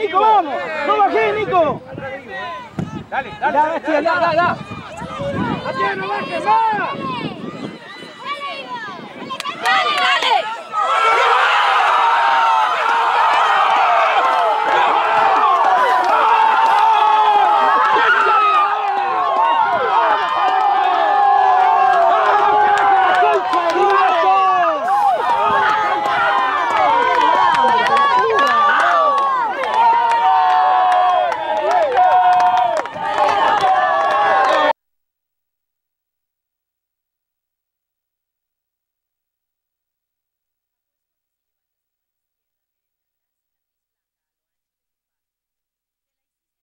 Nico, vamos. No bajé, Nico. Dale, dale, dale, dale, dale, dale. Matías, no bajes más.